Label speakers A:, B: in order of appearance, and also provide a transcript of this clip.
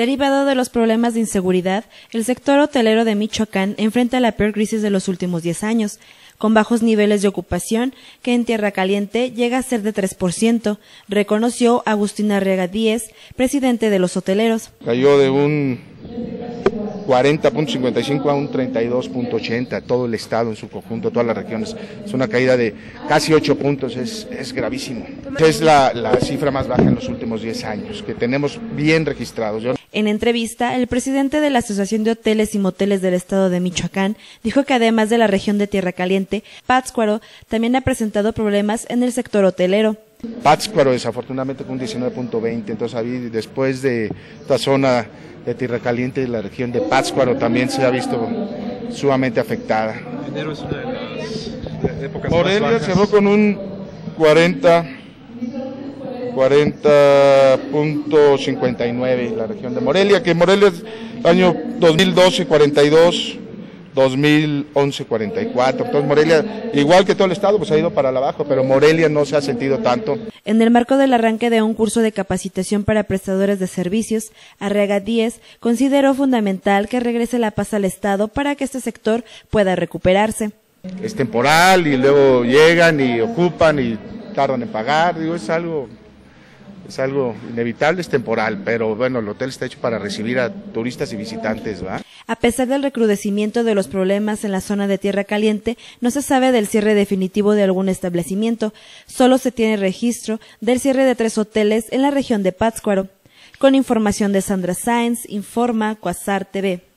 A: Derivado de los problemas de inseguridad, el sector hotelero de Michoacán enfrenta la peor crisis de los últimos 10 años, con bajos niveles de ocupación que en Tierra Caliente llega a ser de 3%, reconoció Agustín Arriaga Díez, presidente de los hoteleros.
B: Cayó de un 40.55 a un 32.80, todo el estado en su conjunto, todas las regiones. Es una caída de casi 8 puntos, es, es gravísimo. Es la, la, cifra más baja en los últimos 10 años, que tenemos bien registrados.
A: En entrevista, el presidente de la Asociación de Hoteles y Moteles del estado de Michoacán dijo que además de la región de Tierra Caliente, Pátzcuaro también ha presentado problemas en el sector hotelero.
B: Pátzcuaro desafortunadamente con un 19.20, entonces ahí después de esta zona de Tierra Caliente y la región de Pátzcuaro también se ha visto sumamente afectada.
C: Enero es una de las épocas
B: Morelia
C: más
B: cerró con un 40 40.59 la región de Morelia, que Morelia es año 2012 42 2011 44. Entonces Morelia, igual que todo el estado, pues ha ido para abajo, pero Morelia no se ha sentido tanto.
A: En el marco del arranque de un curso de capacitación para prestadores de servicios, Arrega 10 consideró fundamental que regrese la paz al estado para que este sector pueda recuperarse.
B: Es temporal y luego llegan y ocupan y tardan en pagar, digo, es algo es algo inevitable, es temporal, pero bueno, el hotel está hecho para recibir a turistas y visitantes, ¿va?
A: A pesar del recrudecimiento de los problemas en la zona de Tierra Caliente, no se sabe del cierre definitivo de algún establecimiento, solo se tiene registro del cierre de tres hoteles en la región de Pátzcuaro. Con información de Sandra Sáenz, informa Cuasar TV.